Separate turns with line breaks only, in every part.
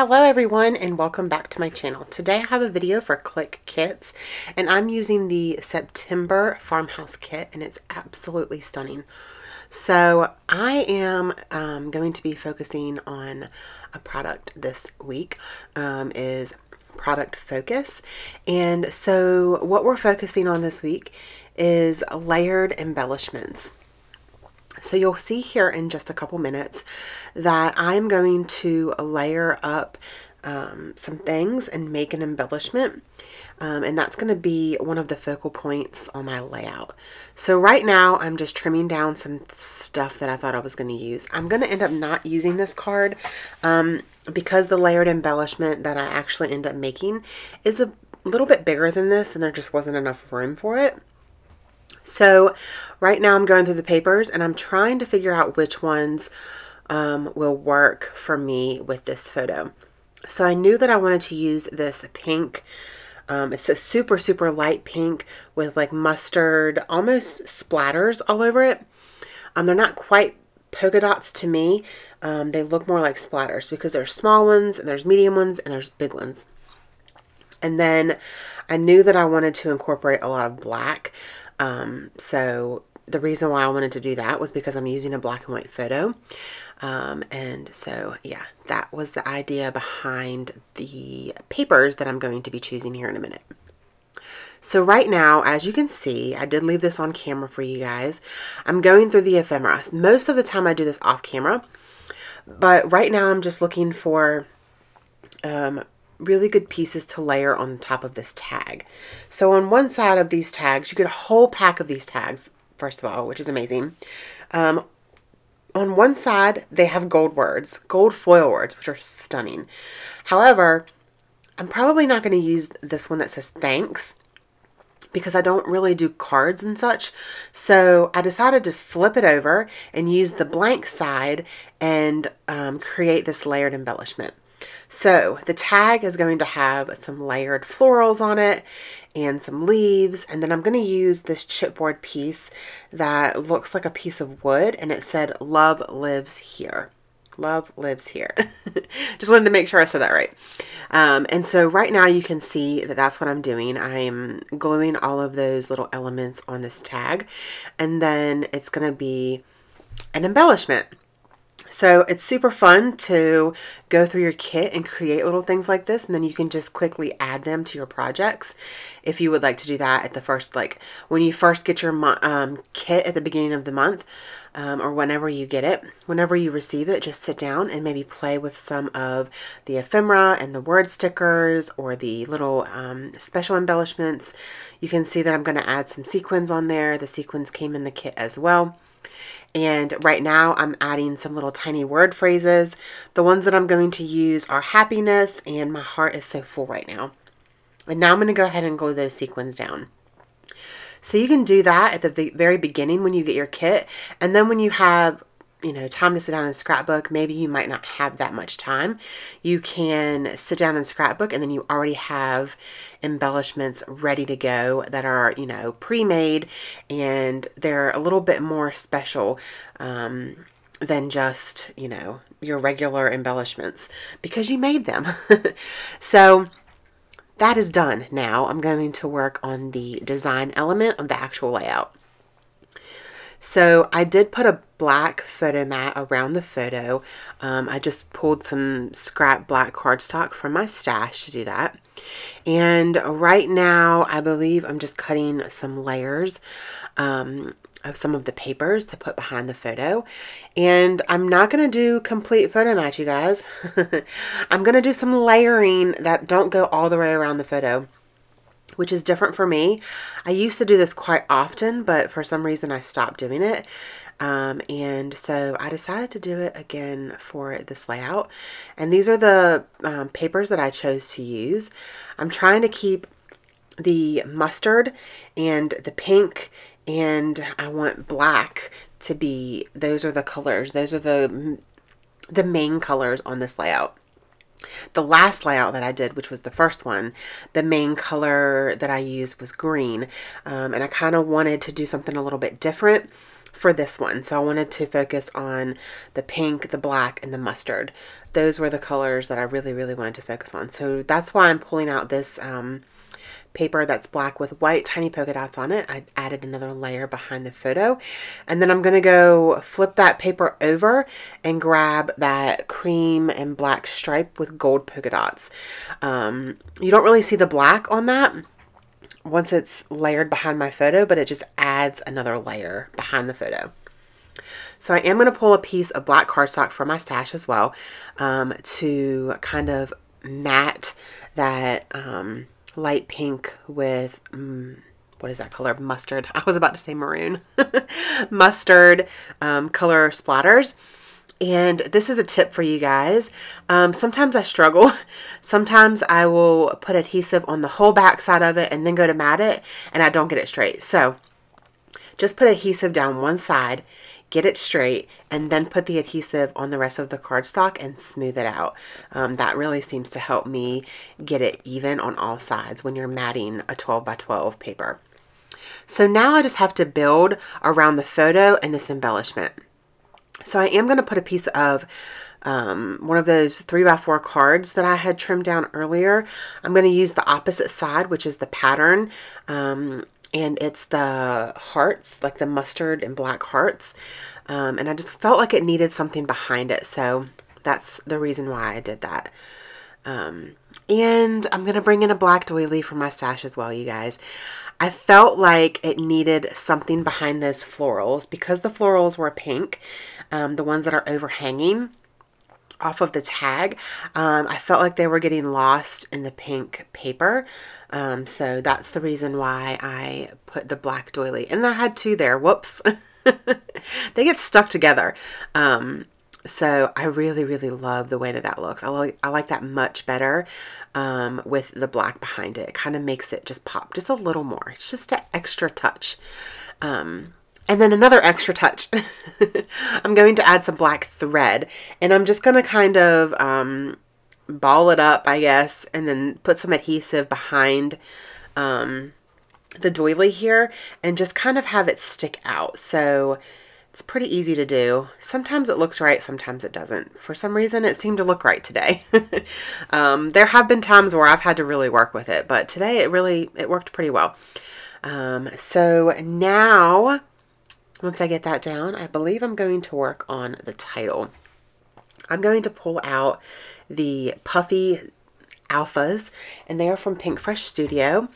Hello everyone and welcome back to my channel. Today I have a video for Clique Kits and I'm using the September Farmhouse Kit and it's absolutely stunning. So I am um, going to be focusing on a product this week um, is product focus and so what we're focusing on this week is layered embellishments. So you'll see here in just a couple minutes that I'm going to layer up um, some things and make an embellishment. Um, and that's going to be one of the focal points on my layout. So right now I'm just trimming down some stuff that I thought I was going to use. I'm going to end up not using this card um, because the layered embellishment that I actually end up making is a little bit bigger than this and there just wasn't enough room for it. So right now I'm going through the papers and I'm trying to figure out which ones um, will work for me with this photo. So I knew that I wanted to use this pink. Um, it's a super, super light pink with like mustard, almost splatters all over it. Um, they're not quite polka dots to me. Um, they look more like splatters because there's small ones and there's medium ones and there's big ones. And then I knew that I wanted to incorporate a lot of black. Um, so the reason why I wanted to do that was because I'm using a black and white photo. Um, and so, yeah, that was the idea behind the papers that I'm going to be choosing here in a minute. So right now, as you can see, I did leave this on camera for you guys. I'm going through the ephemera. Most of the time I do this off camera, but right now I'm just looking for um, really good pieces to layer on top of this tag. So on one side of these tags, you get a whole pack of these tags, first of all, which is amazing. Um, on one side, they have gold words, gold foil words, which are stunning. However, I'm probably not going to use this one that says thanks because I don't really do cards and such. So I decided to flip it over and use the blank side and um, create this layered embellishment. So the tag is going to have some layered florals on it and some leaves. And then I'm going to use this chipboard piece that looks like a piece of wood and it said love lives here. Love lives here. Just wanted to make sure I said that right. Um, and so right now you can see that that's what I'm doing. I'm gluing all of those little elements on this tag and then it's going to be an embellishment. So it's super fun to go through your kit and create little things like this and then you can just quickly add them to your projects if you would like to do that at the first like when you first get your um, kit at the beginning of the month um, or whenever you get it whenever you receive it just sit down and maybe play with some of the ephemera and the word stickers or the little um, special embellishments. You can see that I'm going to add some sequins on there. The sequins came in the kit as well and right now I'm adding some little tiny word phrases. The ones that I'm going to use are happiness and my heart is so full right now. And now I'm going to go ahead and glue those sequins down. So you can do that at the very beginning when you get your kit. And then when you have you know, time to sit down and scrapbook, maybe you might not have that much time. You can sit down and scrapbook and then you already have embellishments ready to go that are, you know, pre-made and they're a little bit more special um, than just, you know, your regular embellishments because you made them. so that is done now. I'm going to work on the design element of the actual layout. So I did put a black photo mat around the photo. Um, I just pulled some scrap black cardstock from my stash to do that. And right now, I believe I'm just cutting some layers um, of some of the papers to put behind the photo. And I'm not going to do complete photo mat, you guys. I'm going to do some layering that don't go all the way around the photo which is different for me. I used to do this quite often, but for some reason I stopped doing it. Um, and so I decided to do it again for this layout. And these are the um, papers that I chose to use. I'm trying to keep the mustard and the pink and I want black to be, those are the colors. Those are the, the main colors on this layout. The last layout that I did, which was the first one, the main color that I used was green. Um, and I kind of wanted to do something a little bit different. For this one. So I wanted to focus on the pink, the black, and the mustard. Those were the colors that I really, really wanted to focus on. So that's why I'm pulling out this um, paper that's black with white tiny polka dots on it. I added another layer behind the photo. And then I'm going to go flip that paper over and grab that cream and black stripe with gold polka dots. Um, you don't really see the black on that once it's layered behind my photo, but it just adds another layer behind the photo. So I am going to pull a piece of black cardstock from my stash as well um, to kind of matte that um, light pink with, um, what is that color? Mustard. I was about to say maroon. Mustard um, color splatters. And this is a tip for you guys. Um, sometimes I struggle. Sometimes I will put adhesive on the whole back side of it and then go to mat it and I don't get it straight. So just put adhesive down one side, get it straight, and then put the adhesive on the rest of the cardstock and smooth it out. Um, that really seems to help me get it even on all sides when you're matting a 12 by 12 paper. So now I just have to build around the photo and this embellishment. So I am going to put a piece of um, one of those 3 by 4 cards that I had trimmed down earlier. I'm going to use the opposite side, which is the pattern. Um, and it's the hearts, like the mustard and black hearts. Um, and I just felt like it needed something behind it. So that's the reason why I did that. Um, and I'm going to bring in a black doily for my stash as well, you guys. I felt like it needed something behind those florals because the florals were pink, um, the ones that are overhanging off of the tag. Um, I felt like they were getting lost in the pink paper. Um, so that's the reason why I put the black doily. And I had two there. Whoops. they get stuck together. Um, so I really, really love the way that that looks. I like, I like that much better um, with the black behind it. It kind of makes it just pop just a little more. It's just an extra touch. Um, and then another extra touch. I'm going to add some black thread and I'm just going to kind of um, ball it up, I guess, and then put some adhesive behind um, the doily here and just kind of have it stick out. So it's pretty easy to do. Sometimes it looks right, sometimes it doesn't. For some reason, it seemed to look right today. um, there have been times where I've had to really work with it, but today it really, it worked pretty well. Um, so now, once I get that down, I believe I'm going to work on the title. I'm going to pull out the Puffy Alphas, and they are from Pink Fresh Studio,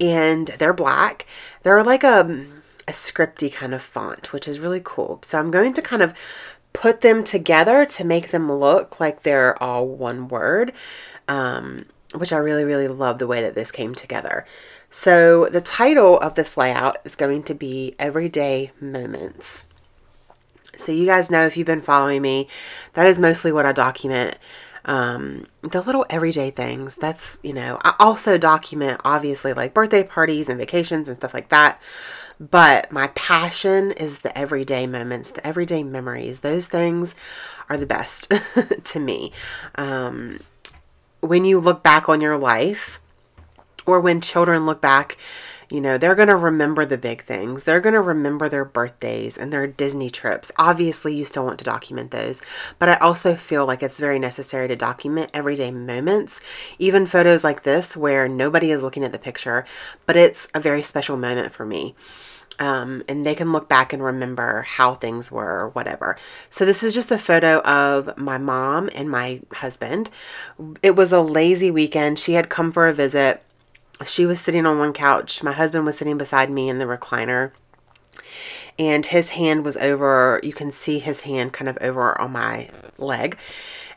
and they're black. They're like a a scripty kind of font, which is really cool. So I'm going to kind of put them together to make them look like they're all one word, um, which I really, really love the way that this came together. So the title of this layout is going to be Everyday Moments. So you guys know if you've been following me, that is mostly what I document. Um, the little everyday things. That's, you know, I also document obviously like birthday parties and vacations and stuff like that. But my passion is the everyday moments, the everyday memories. Those things are the best to me. Um, when you look back on your life, or when children look back, you know, they're going to remember the big things. They're going to remember their birthdays and their Disney trips. Obviously, you still want to document those, but I also feel like it's very necessary to document everyday moments, even photos like this where nobody is looking at the picture, but it's a very special moment for me um, and they can look back and remember how things were or whatever. So this is just a photo of my mom and my husband. It was a lazy weekend. She had come for a visit. She was sitting on one couch. My husband was sitting beside me in the recliner. And his hand was over, you can see his hand kind of over on my leg.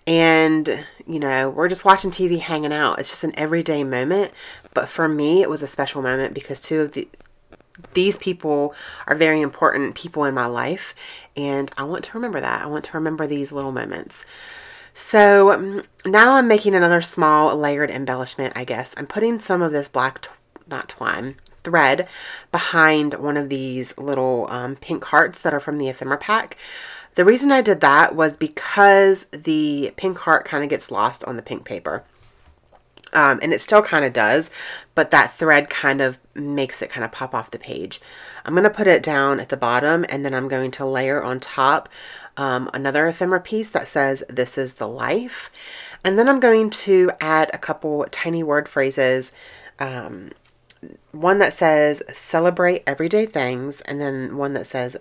And, you know, we're just watching TV, hanging out. It's just an everyday moment. But for me, it was a special moment because two of the these people are very important people in my life and I want to remember that. I want to remember these little moments. So um, now I'm making another small layered embellishment, I guess. I'm putting some of this black, tw not twine, thread behind one of these little um, pink hearts that are from the ephemera pack. The reason I did that was because the pink heart kind of gets lost on the pink paper. Um, and it still kind of does, but that thread kind of makes it kind of pop off the page. I'm going to put it down at the bottom and then I'm going to layer on top um, another ephemera piece that says, This is the life. And then I'm going to add a couple tiny word phrases. Um, one that says, Celebrate everyday things, and then one that says,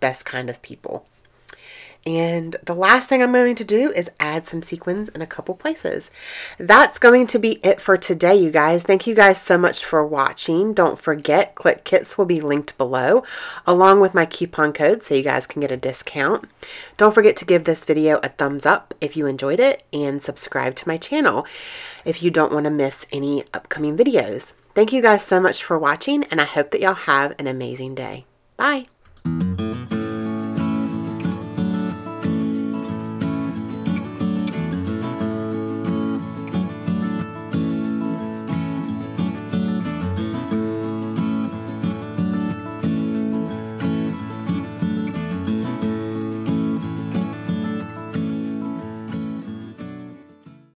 Best kind of people. And the last thing I'm going to do is add some sequins in a couple places. That's going to be it for today, you guys. Thank you guys so much for watching. Don't forget, Clique Kits will be linked below, along with my coupon code so you guys can get a discount. Don't forget to give this video a thumbs up if you enjoyed it, and subscribe to my channel if you don't want to miss any upcoming videos. Thank you guys so much for watching, and I hope that y'all have an amazing day. Bye!